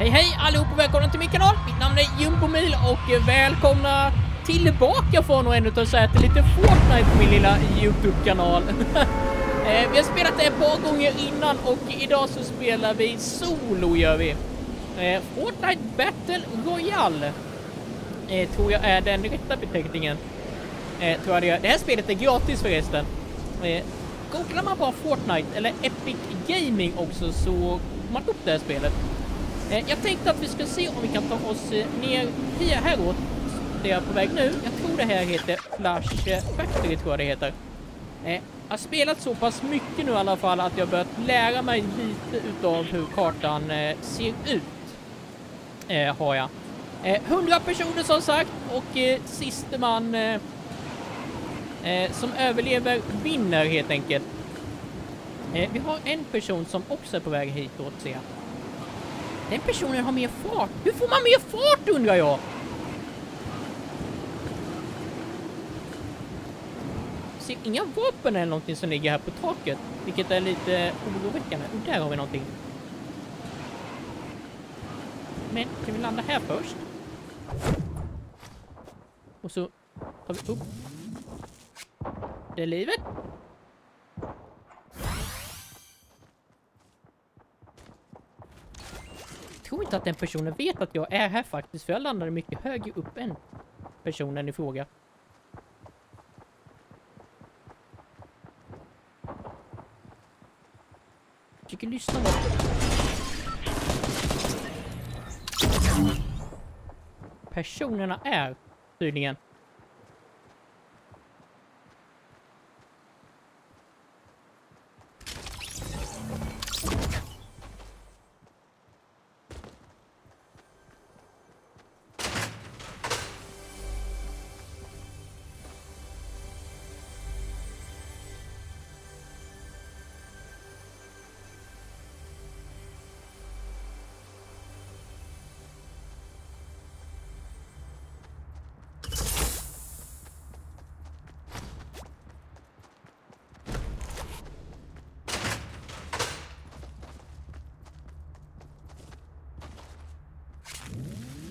Hej hej allihop och välkomna till min kanal! Mitt namn är Jumbomil och eh, välkomna tillbaka från och ändå säga till lite Fortnite på min lilla Youtube-kanal. Eh, vi har spelat det ett par gånger innan och idag så spelar vi solo gör vi. Eh, Fortnite Battle Royale tror jag är den rätta beteckningen. tror jag det, är. det här spelet är gratis förresten. googlar man bara Fortnite eller Epic Gaming också så får man upp det här spelet. Eh, jag tänkte att vi ska se om vi kan ta oss eh, ner häråt där jag är på väg nu. Jag tror det här heter Flash eh, Factory tror jag det heter. Jag har spelat så pass mycket nu i alla fall att jag börjat lära mig lite utav hur kartan ser ut. Har jag. 100 personer som sagt och siste man som överlever vinner helt enkelt. Vi har en person som också är på väg hitåt ser jag. Den personen har mer fart. Hur får man mer fart undrar jag? Ser inga vapen eller någonting som ligger här på taket. Vilket är lite oroväckande. Och där har vi någonting. Men kan vi landa här först? Och så tar vi upp det livet. Tror inte att den personen vet att jag är här faktiskt, för jag landade mycket högre upp än personen i fråga. Jag försöker lyssna på Personerna är tydligen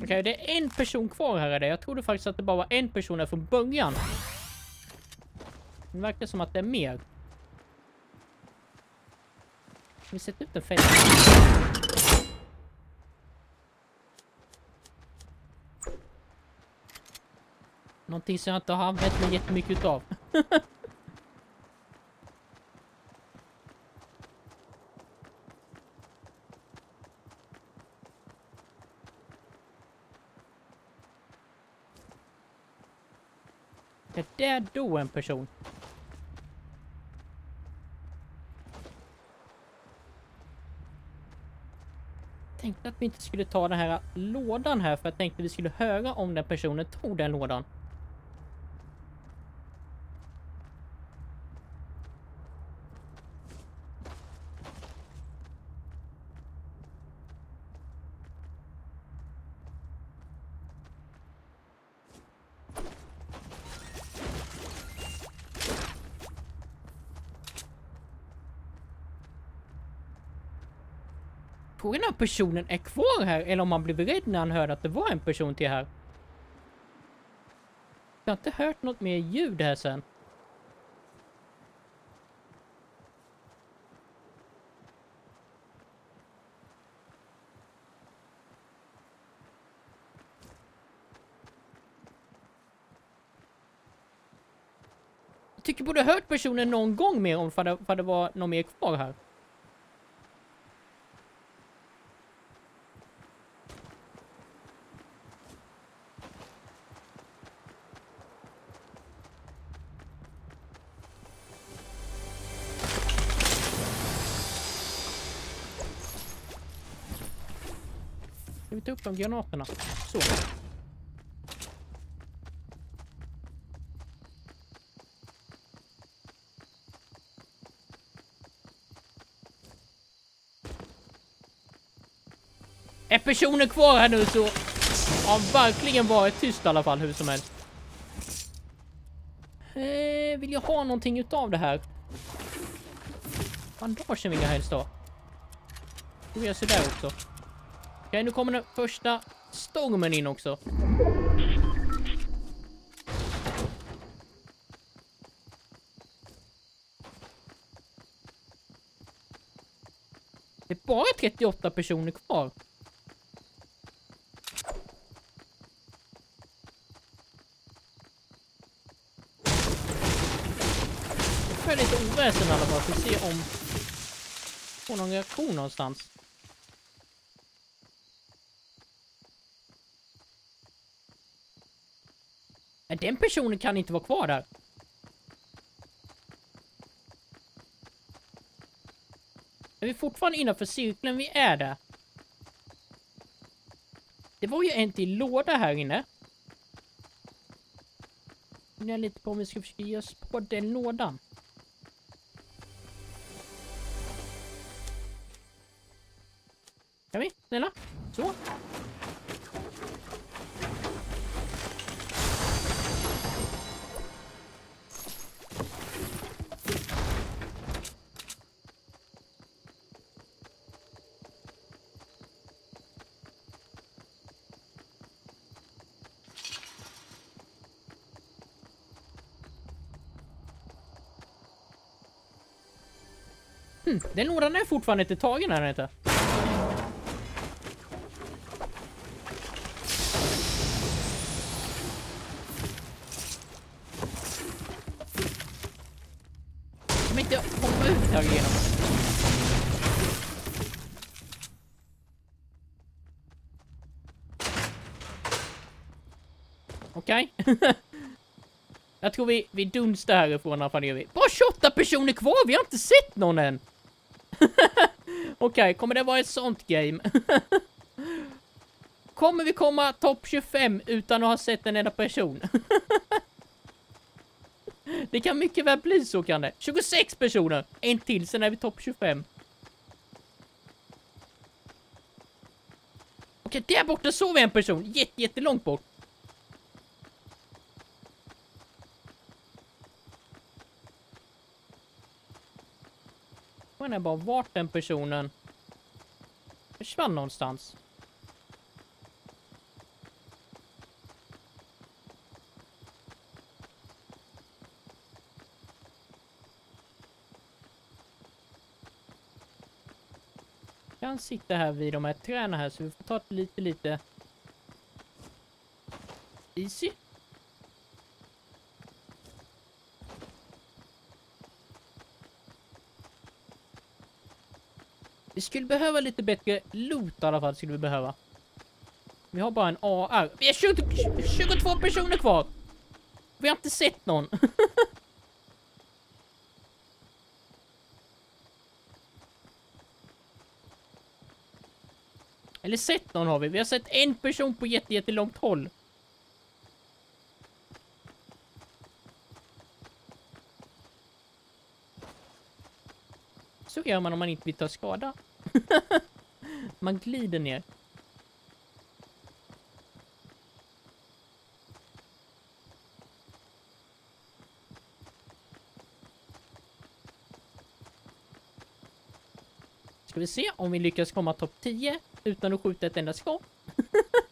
Okej, okay, det är en person kvar här är det. Jag trodde faktiskt att det bara var en person här från början. Det verkar som att det är mer. Vi sätter ut en fälla. Någonting som jag inte har använt mig jättemycket utav. Är där då en person? Tänkte att vi inte skulle ta den här lådan här för jag tänkte vi skulle höra om den personen tog den lådan. Personen är kvar här eller om han blev rädd när han hörde att det var en person till här. Jag har inte hört något mer ljud här sen. Jag tycker jag borde ha hört personen någon gång mer om för det, för det var någon mer kvar här. Vi upp de granaterna? Så. Är personen kvar här nu så har verkligen varit tyst i alla fall hur som helst. Eh, vill jag ha någonting utav det här? Bandagen vill jag helst ha. Då gör jag där också. Okej, nu kommer den första stormen in också. Det är bara 38 personer kvar. Jag får lite oväsen i alla fall för att se om får någon reaktion någonstans. Den personen kan inte vara kvar där. Är vi fortfarande innanför cirkeln? Vi är där. Det var ju en till låda här inne. Nu är lite på om vi ska försöka ge oss på den lådan. Kan vi? Snälla? Så. Hmm, den lådan är fortfarande inte tagen är den inte? Kan inte hoppa ut här igenom? Okej. Jag tror vi, vi dunstar härifrån i alla fall. Bara 28 personer kvar! Vi har inte sett någon än! Okej, kommer det vara ett sånt game? kommer vi komma topp 25 utan att ha sett en enda person? det kan mycket väl bli så kan det. 26 personer! En till, sen är vi topp 25. Okej, där borta såg vi en person. Jätte, jättelångt bort. Frågan är bara vart den personen försvann någonstans. kan sitta här vid de här träna här så vi får ta det lite, lite easy. Skulle behöva lite bättre loot i alla fall, skulle vi behöva. Vi har bara en AR. Vi är 20, 22 personer kvar! Vi har inte sett någon. Eller sett någon har vi. Vi har sett en person på jätte, jättelångt håll. Så gör man om man inte vill ta skada. man glider ner. Ska vi se om vi lyckas komma topp 10 utan att skjuta ett enda skott.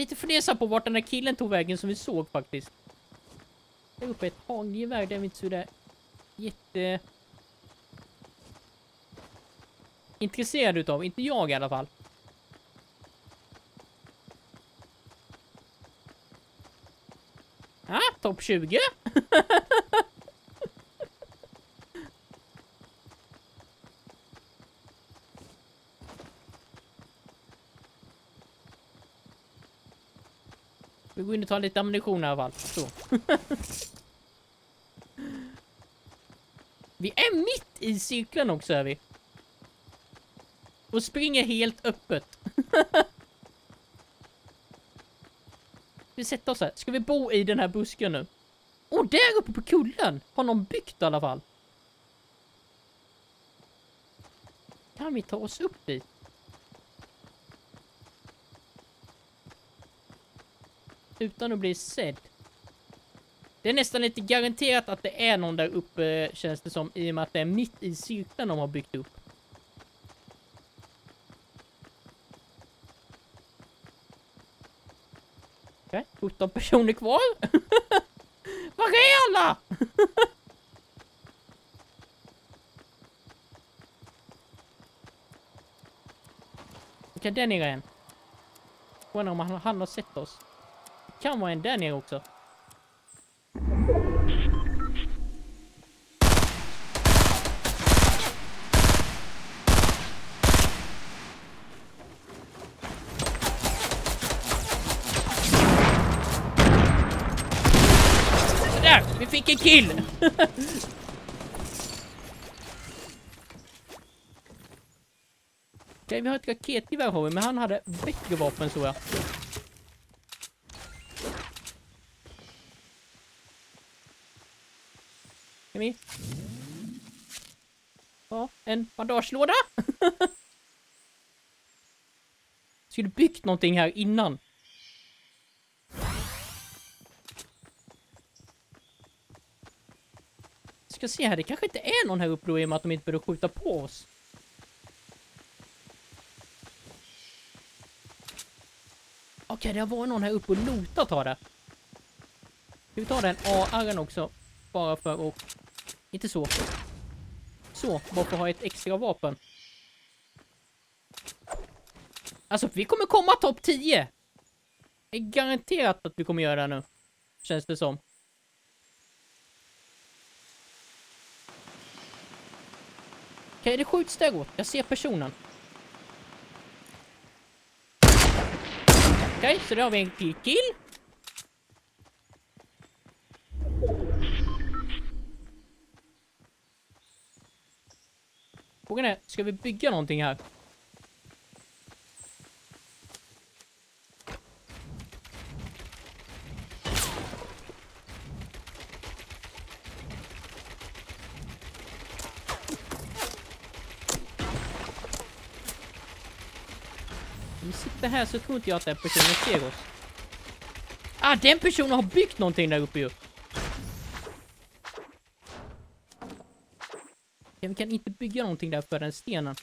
Lite fundersam på vart den där killen tog vägen som vi såg faktiskt. Där uppe ett hagelgevär, det är vi inte sådär jätte... Intresserad utav, inte jag i alla fall. Ah, topp 20! Gå in och ta lite ammunition i alla fall. Så. vi är mitt i cirkeln också är vi. Och springer helt öppet. vi sätta oss här? Ska vi bo i den här busken nu? Och där uppe på kullen! Har någon byggt i alla fall? Kan vi ta oss upp dit? Utan att bli sedd. Det är nästan lite garanterat att det är någon där uppe känns det som i och med att det är mitt i cirkeln de har byggt upp. Okej, okay, 17 personer kvar. Var är alla? Okej, där nere är en. Undrar om han, han har sett oss. Kan vara en där nere också. Där! Vi fick en kill! Okej, vi har ett raketgevär har vi, men han hade bättre vapen tror jag. Vi? Ja, en bandagelåda. Skulle byggt någonting här innan. Ska se här, det kanske inte är någon här uppe då i och med att de inte började skjuta på oss. Okej, det har varit någon här uppe och lotat har det. Ska vi ta den AR'n också? Bara för att... Inte så. Så, bara för att ha ett extra vapen. Alltså, vi kommer komma topp 10! Det är garanterat att vi kommer göra det nu. Känns det som. Okej, det skjuts däråt. Jag ser personen. Okej, så då har vi en till kill. Frågan är, ska vi bygga någonting här? Om vi sitter här så tror inte jag att den personen ser oss. Ah, den personen har byggt någonting där uppe ju. Vi kan inte bygga någonting där för den stenen.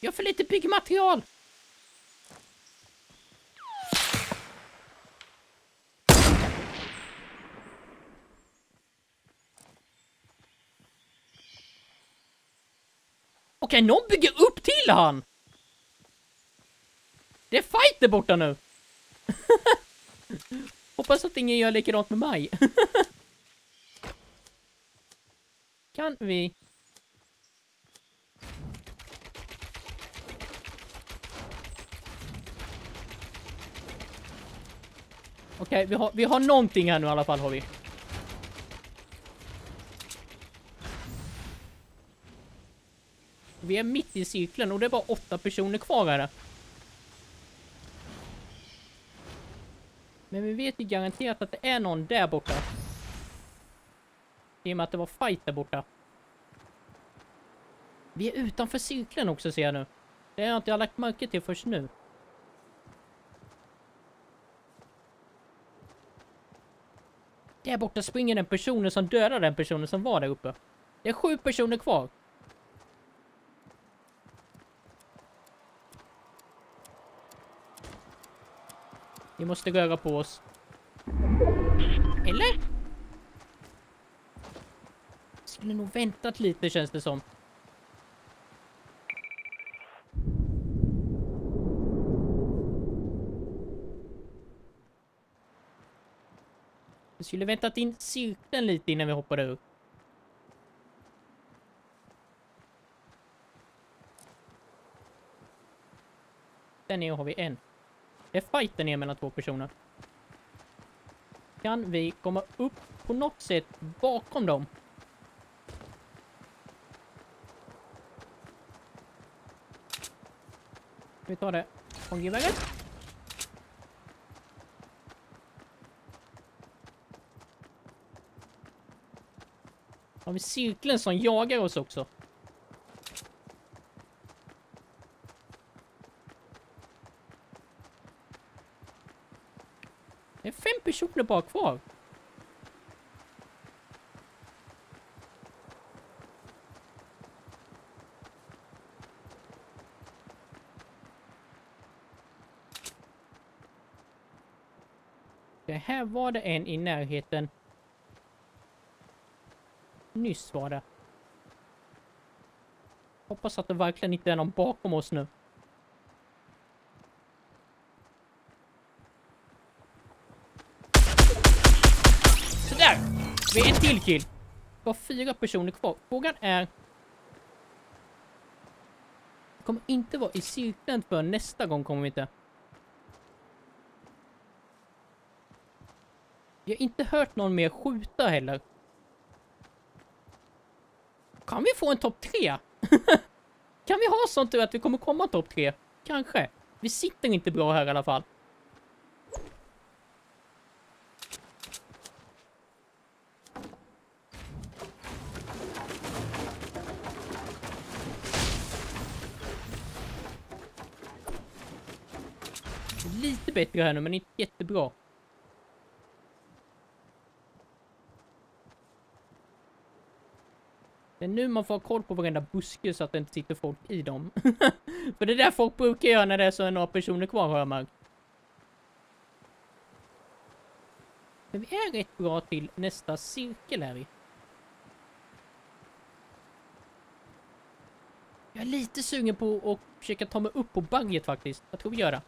Jag har för lite byggmaterial! Okej, någon bygger upp till han! Det är fight där borta nu! Hoppas att ingen gör likadant med mig. kan vi... Okej, vi, har, vi har någonting här nu i alla fall har vi. Vi är mitt i cykeln och det är bara åtta personer kvar här. Men vi vet ju garanterat att det är någon där borta. I och med att det var fight där borta. Vi är utanför cirkeln också ser jag nu. Det har jag inte lagt märke till först nu. Där borta springer den personen som dödade den personen som var där uppe. Det är sju personer kvar. Vi måste röra på oss. Eller? Skulle nog väntat lite känns det som. Vi skulle väntat in cirkeln lite innan vi hoppade upp. Där nere har vi en. Det är fighten ner mellan två personer. Kan vi komma upp på något sätt bakom dem? Vi tar det från geväret. Har vi cirkeln som jagar oss också? Det är fem personer bara kvar. Här var det en i närheten. Nyss var det. Hoppas att det verkligen inte är någon bakom oss nu. Sådär! Vi är en till kill. Vi har fyra personer kvar. Frågan är... Vi kommer inte vara i cirkeln för nästa gång kommer vi inte. Jag har inte hört någon mer skjuta heller. Kan vi få en topp tre? kan vi ha sånt att vi kommer komma topp tre? Kanske. Vi sitter inte bra här i alla fall. Lite bättre här nu, men inte jättebra. Det är nu man får ha koll på varenda buske så att det inte sitter folk i dem. För det är där folk brukar göra när det är så några personer kvar har jag märkt. Men vi är rätt bra till nästa cirkel är vi. Jag är lite sugen på att försöka ta mig upp på bagget faktiskt. Jag tror vi gör det.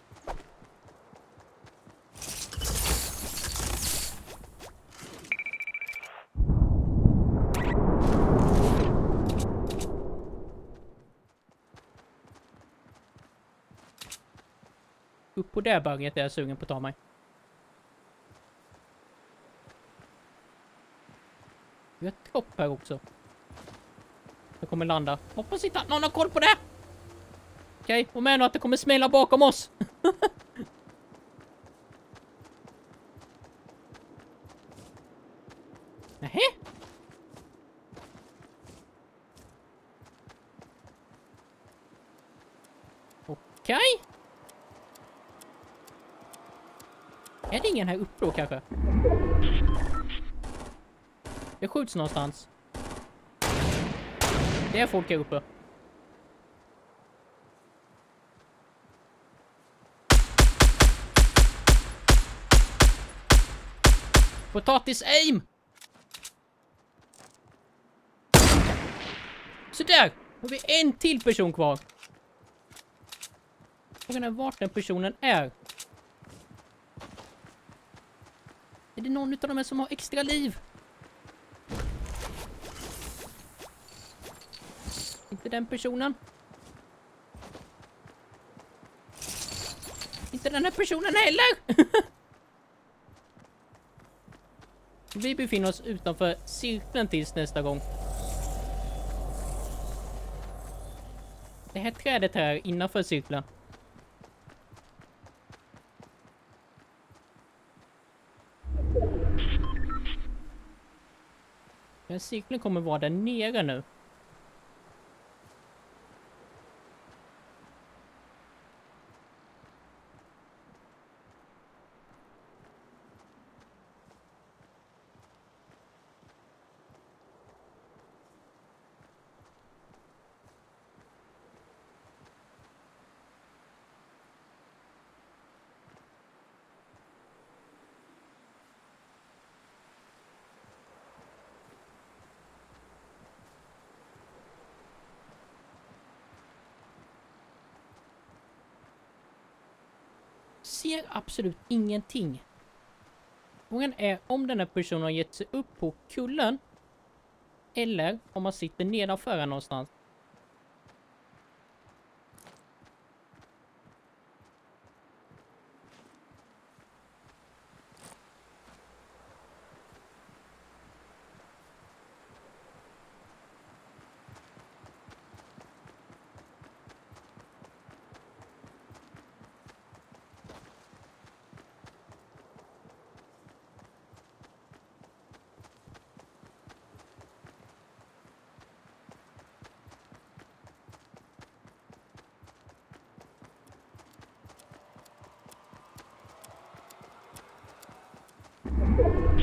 På det berget är jag sugen på att ta mig. Vi har ett hopp här också. Jag kommer landa. Hoppas inte att någon har koll på det! Okej, och med nu att det kommer smälla bakom oss. Nähä? Okej. Är här uppe då kanske? Det skjuts någonstans. Det är folk här uppe. Potatis aim! Sådär! Har vi en till person kvar. Frågan är vart den personen är. Är det någon av de här som har extra liv? Inte den personen. Inte den här personen heller! Vi befinner oss utanför cirkeln tills nästa gång. Det här trädet här innanför cirkeln. Cykeln kommer vara där nere nu. Ser absolut ingenting. Frågan är om den här personen har gett sig upp på kullen eller om man sitter nedanför någonstans.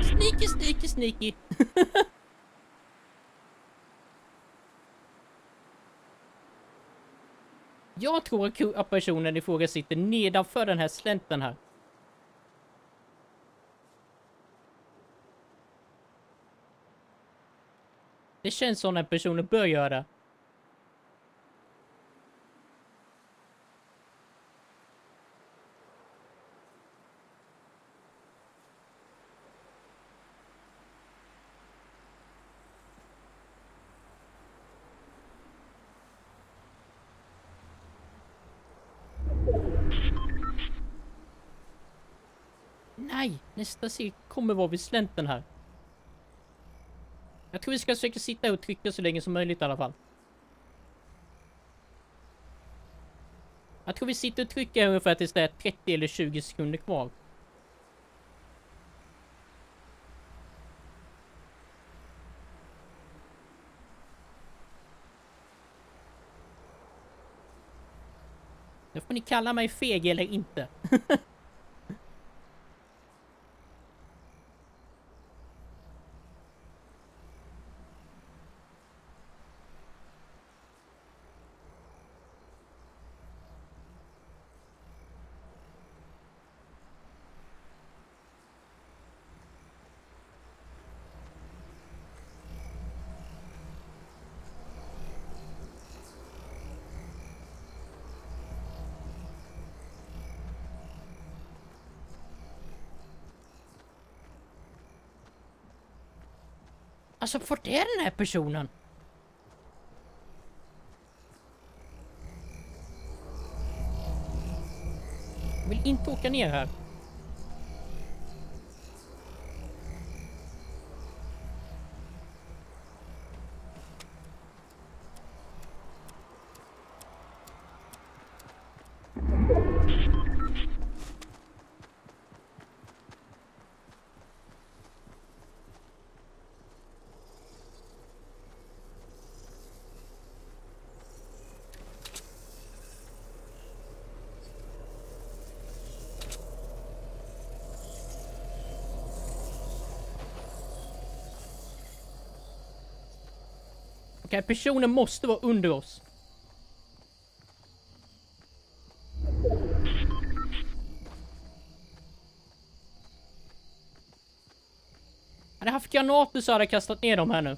Sneaky, sneaky, sneaky. Jag tror att personen i fråga sitter nedanför den här slänten här. Det känns som den personen bör göra. Nästa cirkel kommer vara vid slänten här. Jag tror vi ska försöka sitta och trycka så länge som möjligt i alla fall. Jag tror vi sitter och trycker ungefär tills det är 30 eller 20 sekunder kvar. Nu får ni kalla mig feg eller inte. Alltså, vart är den här personen? Jag vill inte åka ner här. Okej, okay, personen måste vara under oss. Hade jag haft granater så hade jag kastat ner dem här nu.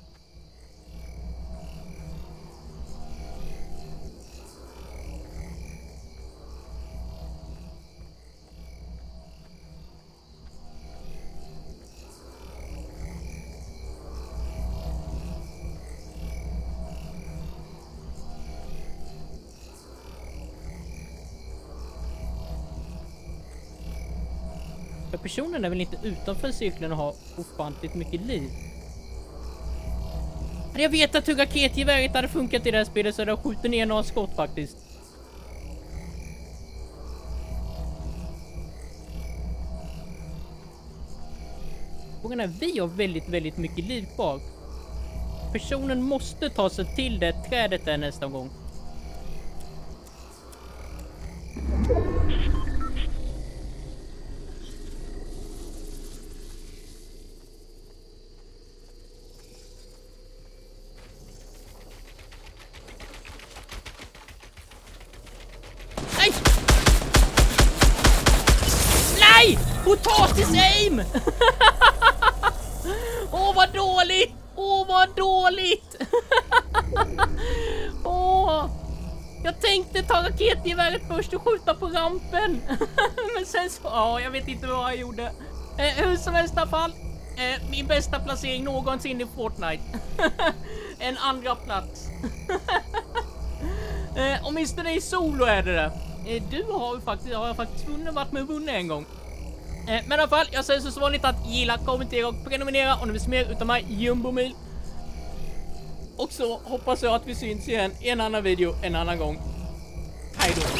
Personen är väl inte utanför cirkeln och har ofantligt mycket liv? Jag vet att hur raketgeväret hade funkat i det här spelet så det skjutit ner några skott faktiskt. Frågan är, vi har väldigt, väldigt mycket liv kvar. Personen måste ta sig till det trädet där nästa gång. Jag tänkte ta raketgeväret först och skjuta på rampen. Men sen så, ja, jag vet inte vad jag gjorde. Eh, hur som helst i alla fall. Eh, min bästa placering någonsin i Fortnite. en andra plats. eh, åtminstone i solo är det det. Eh, du har ju faktiskt, har jag faktiskt vunnit, varit med och vunnit en gång. Eh, men i alla fall, jag säger så vanligt att gilla, kommentera och prenumerera om det vill se mer utav mig, Jumbomil. Och så hoppas jag att vi syns igen i en annan video en annan gång. Hej då!